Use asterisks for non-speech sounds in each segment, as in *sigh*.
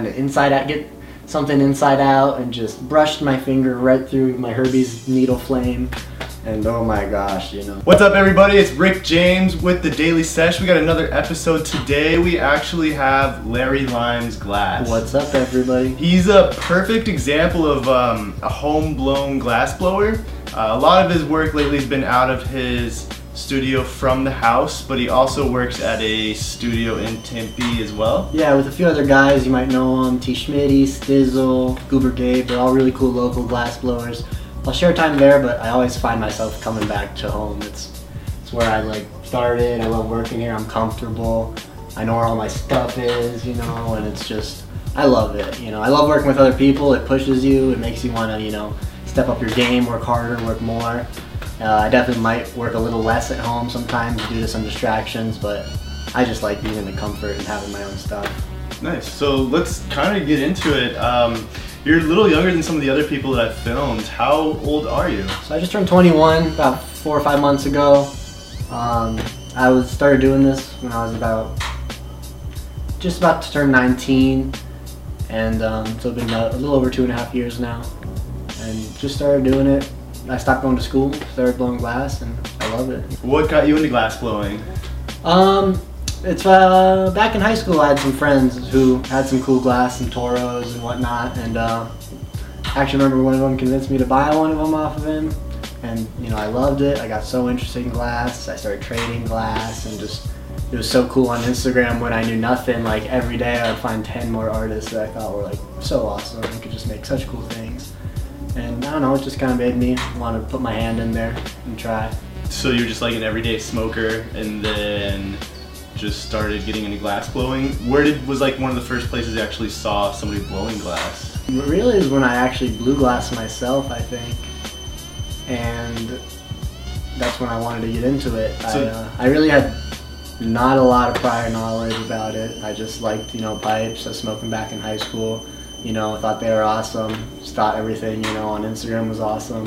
kind of inside out, get something inside out and just brushed my finger right through my Herbie's needle flame. And oh my gosh, you know. What's up, everybody? It's Rick James with the Daily Sesh. We got another episode today. We actually have Larry Limes Glass. What's up, everybody? He's a perfect example of um, a home-blown glass blower. Uh, a lot of his work lately has been out of his studio from the house, but he also works at a studio in Tempe as well. Yeah, with a few other guys, you might know them, T. Schmitty, Stizzle, Goober Gabe, they're all really cool local glass blowers. I'll share time there, but I always find myself coming back to home. It's, it's where I like started, I love working here, I'm comfortable, I know where all my stuff is, you know, and it's just, I love it, you know. I love working with other people, it pushes you, it makes you want to, you know, step up your game, work harder, work more. Uh, I definitely might work a little less at home sometimes due to some distractions, but I just like being in the comfort and having my own stuff. Nice. So let's kind of get into it. Um, you're a little younger than some of the other people that I've filmed. How old are you? So I just turned 21 about four or five months ago. Um, I was started doing this when I was about just about to turn 19, and um, so it's been a little over two and a half years now, and just started doing it I stopped going to school, started blowing glass, and I love it. What got you into glass blowing? Um, it's uh, back in high school. I had some friends who had some cool glass and Toros and whatnot, and uh, I actually remember one of them convinced me to buy one of them off of him, and you know I loved it. I got so interested in glass. I started trading glass, and just it was so cool on Instagram when I knew nothing. Like every day, I would find ten more artists that I thought were like so awesome and could just make such cool things. And I don't know, it just kind of made me want to put my hand in there and try. So you're just like an everyday smoker and then just started getting into glass blowing. Where did was like one of the first places you actually saw somebody blowing glass? really is when I actually blew glass myself, I think. And that's when I wanted to get into it. So, I, uh, I really had not a lot of prior knowledge about it. I just liked, you know, pipes. I was smoking back in high school you know, thought they were awesome. Just thought everything, you know, on Instagram was awesome.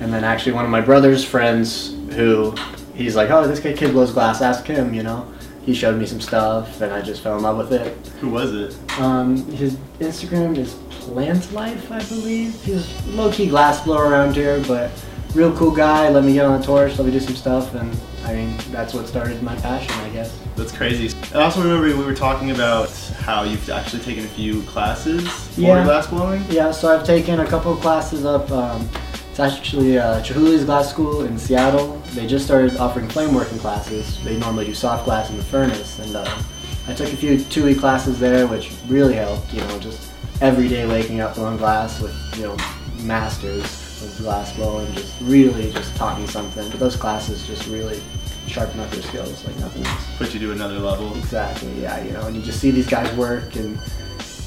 And then actually one of my brother's friends who he's like, oh, this guy kid blows glass, ask him, you know. He showed me some stuff and I just fell in love with it. Who was it? Um, his Instagram is Plant Life, I believe. He's low-key glass blower around here, but real cool guy. Let me get on the torch, let me do some stuff, and I mean, that's what started my passion, I guess. That's crazy. I also remember we were talking about how you've actually taken a few classes for yeah. glass blowing. Yeah, so I've taken a couple of classes up. Um, it's actually uh, Chihuly's Glass School in Seattle. They just started offering flame working classes. They normally do soft glass in the furnace, and uh, I took a few two-week classes there, which really helped. You know, just every day waking up blowing glass with you know masters of glass blowing just really just taught me something. But those classes just really sharpen up your skills like nothing else. Put you to another level. Exactly, yeah, you know, and you just see these guys work and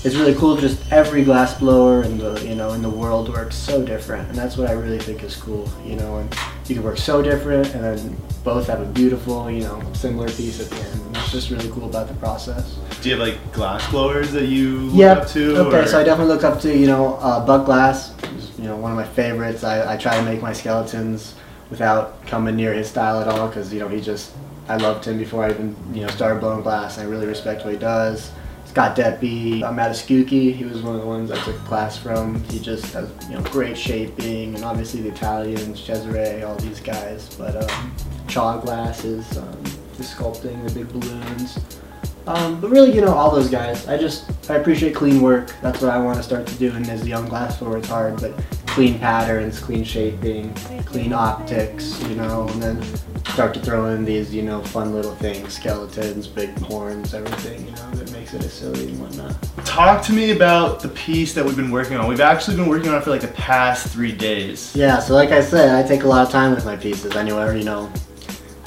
it's really cool just every glass blower in the you know in the world works so different and that's what I really think is cool you know and you can work so different and then both have a beautiful you know similar piece at the end and it's just really cool about the process. Do you have like glass blowers that you look yep. up to? Okay, or? so I definitely look up to you know uh, Buck Glass, you know one of my favorites. I, I try to make my skeletons without coming near his style at all because you know he just I loved him before I even you know started blowing glass I really respect what he does. Scott Deppe, uh, Skookie, he was one of the ones I took class from. He just has you know great shaping and obviously the Italians, Cesare, all these guys. But um, Chaw glasses, um, the sculpting, the big balloons. Um, but really, you know, all those guys. I just I appreciate clean work. That's what I want to start to do. And as a young glass blower, it's hard, but clean patterns, clean shaping, clean optics, you know, and then start to throw in these, you know, fun little things, skeletons, big horns, everything, you know, that makes it a silly and whatnot. Talk to me about the piece that we've been working on. We've actually been working on it for like the past three days. Yeah, so like I said, I take a lot of time with my pieces. Anywhere, you know,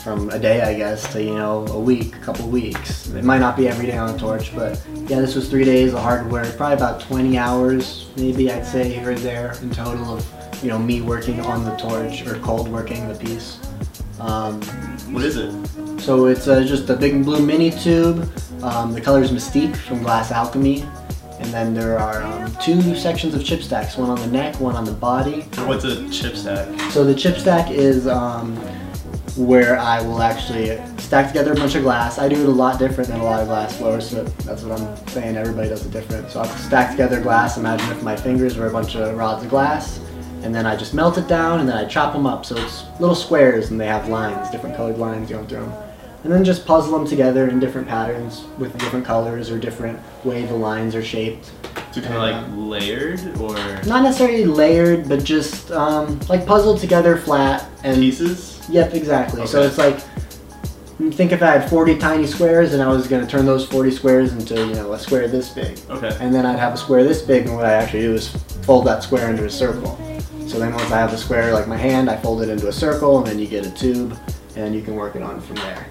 from a day, I guess, to, you know, a week, a couple weeks. It might not be every day on the torch, but yeah, this was three days of hard work, probably about 20 hours, maybe I'd say here or there in total of, you know, me working on the torch or cold working the piece. Um, what is it? So it's uh, just a big blue mini tube. Um, the color is Mystique from Glass Alchemy. And then there are um, two sections of chip stacks, one on the neck, one on the body. What's a chip stack? So the chip stack is um, where I will actually stack together a bunch of glass. I do it a lot different than a lot of glass blowers, so that's what I'm saying. Everybody does it different. So I'll stack together glass. Imagine if my fingers were a bunch of rods of glass, and then I just melt it down, and then I chop them up so it's little squares, and they have lines, different colored lines going through them. And then just puzzle them together in different patterns with different colors or different way the lines are shaped. So kind of like layered or Not necessarily layered, but just um, like puzzled together flat and pieces? Yep, exactly. So it's like think if I had 40 tiny squares and I was going to turn those 40 squares into you know a square this big, Okay. and then I'd have a square this big, and what I actually do is fold that square into a circle. So then once I have the square like my hand, I fold it into a circle, and then you get a tube, and you can work it on from there.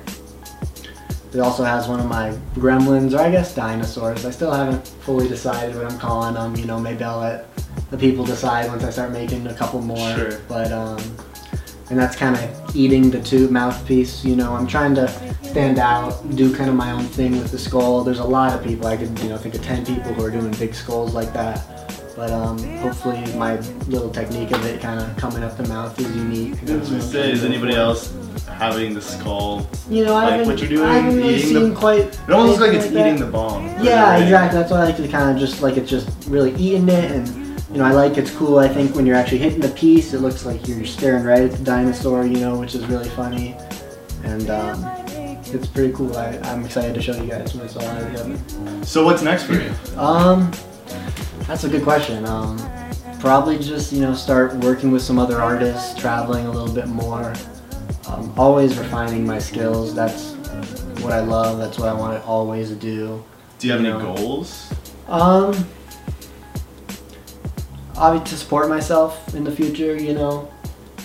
It also has one of my gremlins, or I guess dinosaurs. I still haven't fully decided what I'm calling them. You know, maybe I'll let the people decide once I start making a couple more. Sure. But um, and that's kind of eating the tube mouthpiece. You know, I'm trying to stand out, do kind of my own thing with the skull. There's a lot of people. I could you know think of ten people who are doing big skulls like that. But um, hopefully my little technique of it kind of coming up the mouth is unique. I was gonna say, is anybody else having the skull? You know, I like what you're doing, I haven't really eating the- seen quite. It almost looks like it's anything eating that. the bomb. Yeah, Right? exactly. That's why I like to kind of just like it's just really eating it, and you know I like it's cool. I think when you're actually hitting the piece, it looks like you're staring right at the dinosaur, you know, which is really funny, and um, it's pretty cool. I, I'm excited to show you guys when it's all out together. So what's next for you? Um, that's a good question. Um, probably just you know start working with some other artists, traveling a little bit more. Um, always refining my skills. That's what I love. That's what I want to always do. Do you have any know. goals? Um, obviously to support myself in the future, you know,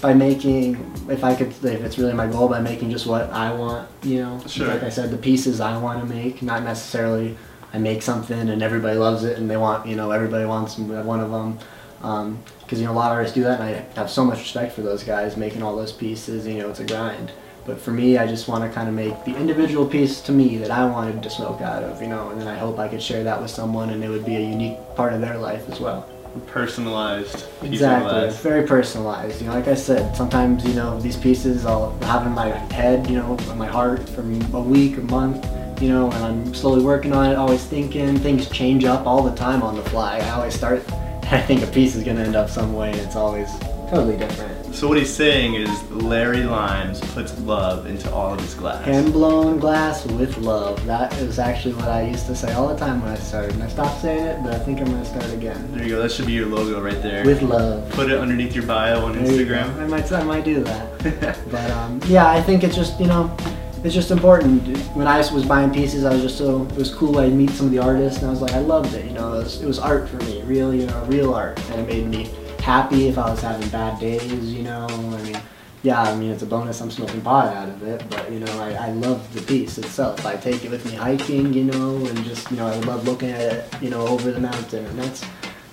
by making, if I could, if it's really my goal, by making just what I want, you know. Sure. Like I said, the pieces I want to make, not necessarily I make something and everybody loves it and they want, you know, everybody wants one of them. Because, um, you know, a lot of artists do that and I have so much respect for those guys making all those pieces, you know, it's a grind. But for me, I just want to kind of make the individual piece to me that I wanted to smoke out of, you know, and then I hope I could share that with someone and it would be a unique part of their life as well. Personalized. Exactly. glass. It's very personalized. You know, like I said, sometimes, you know, these pieces I'll have in my head, you know, in my heart for a week, a month, you know, and I'm slowly working on it, always thinking. Things change up all the time on the fly. I always start, *laughs* I think a piece is going to end up some way. It's always totally different. So what he's saying is Larry Limes puts love into all of his glass. Hand blown glass with love. That is actually what I used to say all the time when I started. And I stopped saying it, but I think I'm going to start again. There you go. That should be your logo right there. With love. Put it underneath your bio on There. Instagram. I might, I might do that. *laughs* But um, yeah, I think it's just you know, it's just important. When I was buying pieces, I was just so it was cool. I'd meet some of the artists, and I was like, I loved it. You know, it was, it was art for me, real you know, real art, and it made me happy if I was having bad days. You know, I mean, yeah, I mean it's a bonus. I'm smoking pot out of it, but you know, I, I love the piece itself. I take it with me hiking, you know, and just you know, I love looking at it, you know, over the mountain, and that's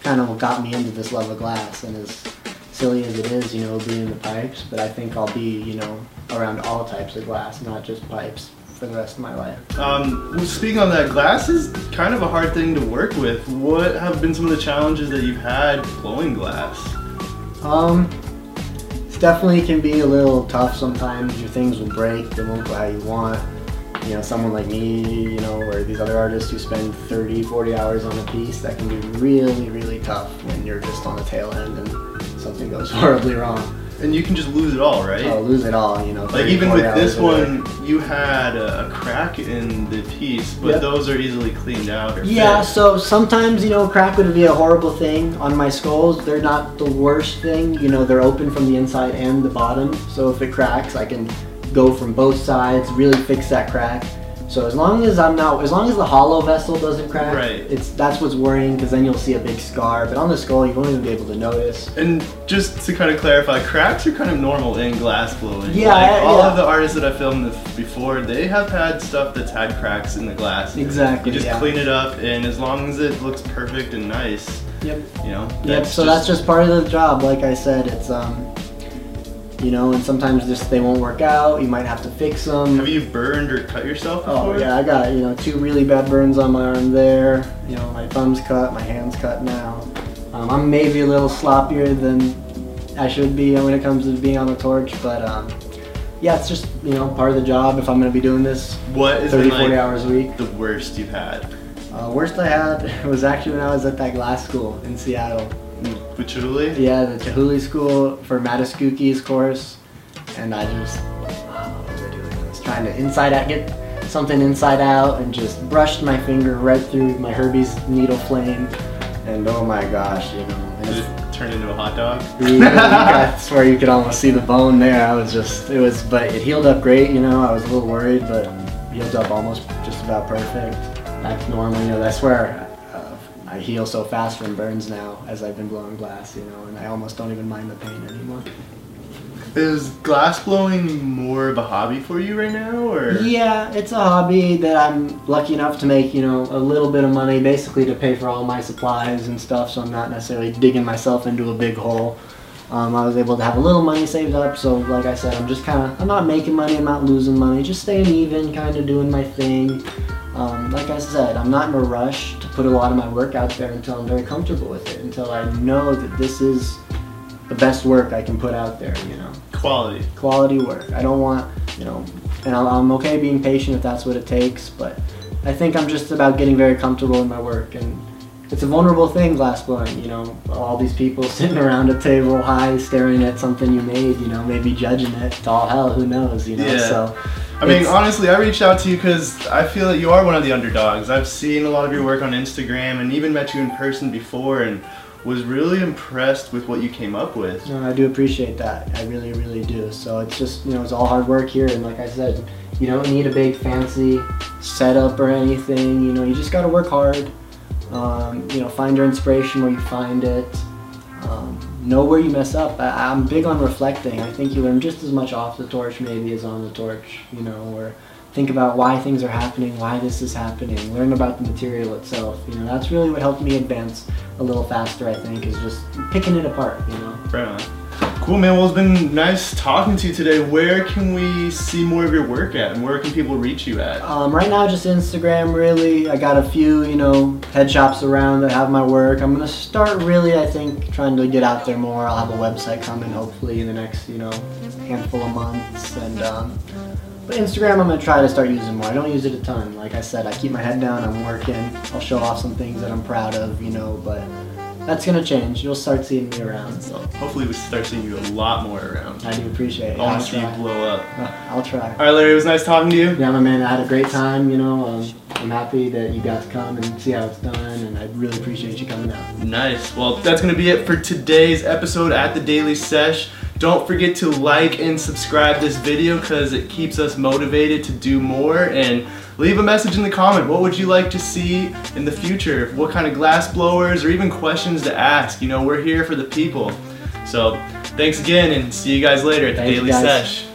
kind of what got me into this love of glass, and as silly as it is, you know, being the pipes, but I think I'll be, you know, around all types of glass, not just pipes, for the rest of my life. Um, speaking on that, glass is kind of a hard thing to work with. What have been some of the challenges that you've had blowing glass? Um, it definitely can be a little tough sometimes. Your things will break, they won't go how you want. You know, someone like me, you know, or these other artists who spend 30, 40 hours on a piece, that can be really, really tough when you're just on the tail end and something goes *laughs* horribly wrong. And you can just lose it all, right? Oh, lose it all, you know. Like even with this one, you had a, crack in the piece, but Yep. those are easily cleaned out or Yeah, so sometimes, you know, crack would be a horrible thing. On my skulls, they're not the worst thing. You know, they're open from the inside and the bottom. So if it cracks, I can go from both sides, really fix that crack. So as long as I'm not, as long as the hollow vessel doesn't crack, Right. it's that's what's worrying because then you'll see a big scar. But on the skull, you won't even be able to notice. And just to kind of clarify, cracks are kind of normal in glass blowing. Yeah, like, all yeah. of the artists that I filmed before, they have had stuff that's had cracks in the glass. Exactly. You just yeah. clean it up, and as long as it looks perfect and nice, Yep. you know. Yep. So that's just part of the job. Like I said, it's um, you know, and sometimes just they won't work out. You might have to fix them. Have you burned or cut yourself Oh yeah, I got you know two really bad burns on my arm there. You know my thumb's cut, my hand's cut now. Um, I'm maybe a little sloppier than I should be when it comes to being on the torch, but um, yeah, it's just you know part of the job. If I'm gonna be doing this What is 30, been, 40 like, hours a week. the worst you've had? Uh, worst I had *laughs* was actually when I was at that glass school in Seattle. With Chihuly? Yeah, the Chihuly school for Matt Eskuche's course, and I just I doing? I was trying to inside out get something inside out and just brushed my finger right through my Herbie's needle flame, and oh my gosh, you know. Did it turn into a hot dog? *laughs* I swear you could almost see the bone there. I was just, it was, but it healed up great, you know. I was a little worried, but healed up almost just about perfect. Back to normal, you know. That's where uh, I heal so fast from burns now as I've been blowing glass, you know, and I almost don't even mind the pain anymore. Is glass blowing more of a hobby for you right now, or? Yeah, it's a hobby that I'm lucky enough to make, you know, a little bit of money basically to pay for all my supplies and stuff, so I'm not necessarily digging myself into a big hole. Um, I was able to have a little money saved up, so like I said, I'm just kind of, I'm not making money, I'm not losing money, just staying even, kind of doing my thing. Um, like I said, I'm not in a rush to put a lot of my work out there until I'm very comfortable with it, until I know that this is the best work I can put out there, you know Quality. quality work. I don't want, you know, and I'm, I'm okay being patient if that's what it takes, but I think I'm just about getting very comfortable in my work. And it's a vulnerable thing, glass blowing, you know, all these people *laughs* sitting around a table high staring at something you made, you know, maybe judging it to all hell, who knows, you know, Yeah. so. I mean, honestly, I reached out to you because I feel that you are one of the underdogs. I've seen a lot of your work on Instagram and even met you in person before and was really impressed with what you came up with. No, I do appreciate that. I really, really do. So it's just, you know, it's all hard work here. And like I said, you don't need a big fancy setup or anything. You know, you just got to work hard. Um, you know, find your inspiration where you find it. Um, know where you mess up. I, I'm big on reflecting. I think you learn just as much off the torch maybe as on the torch. You know, or think about why things are happening, why this is happening. Learn about the material itself. You know, that's really what helped me advance a little faster. I think is just picking it apart. You know. Right on. Cool, man. Well, it's been nice talking to you today. Where can we see more of your work at, and where can people reach you at? Um, right now, just Instagram. Really, I got a few, you know, head shops around that have my work. I'm gonna start really, I think, trying to get out there more. I'll have a website coming hopefully in the next, you know, handful of months. And um, but Instagram, I'm gonna try to start using more. I don't use it a ton. Like I said, I keep my head down. I'm working. I'll show off some things that I'm proud of, you know, but. That's gonna change. You'll start seeing me around, so Hopefully, we start seeing you a lot more around. I do appreciate it. I want I'll to see you try. blow up. I'll try. All right, Larry. It was nice talking to you. Yeah, my man, I had a great time. You know, um, I'm happy that you got to come and see how it's done, and I really appreciate you coming out. Nice. Well, that's going to be it for today's episode at the Daily Sesh. Don't forget to like and subscribe this video because it keeps us motivated to do more. And leave a message in the comment. What would you like to see in the future? What kind of glass blowers or even questions to ask? You know, we're here for the people. So thanks again and see you guys later at the Thanks, Daily. Sesh.